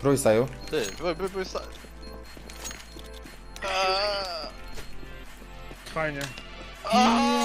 Próbuj Saju. Ty, by, by, by, sta- Fajnie. Ja pierdolę.